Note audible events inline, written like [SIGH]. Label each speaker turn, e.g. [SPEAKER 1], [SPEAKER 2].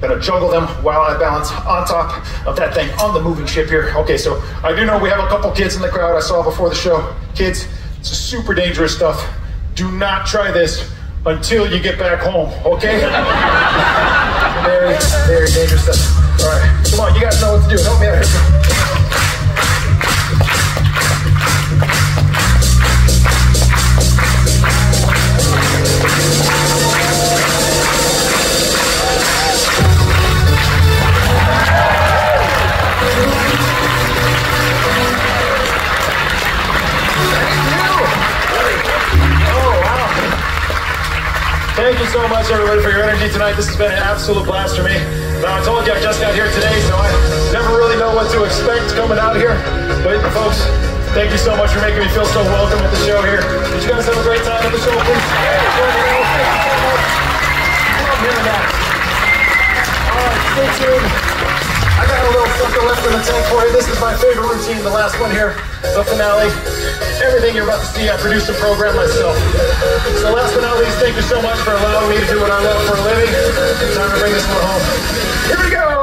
[SPEAKER 1] Gonna juggle them while I balance on top of that thing on the moving ship here. Okay, so I do know we have a couple kids in the crowd I saw before the show. Kids, it's super dangerous stuff. Do not try this until you get back home, okay? [LAUGHS] Thank you so much, everybody, for your energy tonight. This has been an absolute blast for me. Now, I told you I just got here today, so I never really know what to expect coming out here. But, folks, thank you so much for making me feel so welcome at the show here. Did you guys have a great time at the show, please? Love hearing that. All right, stay tuned. I got a little something left in the tank for you. This is my favorite routine, the last one here, the finale. Everything you're about to see, I produced and programmed myself. So last but not least, thank you so much for allowing me to do what I love for a living. Time to bring this one home. Here we go!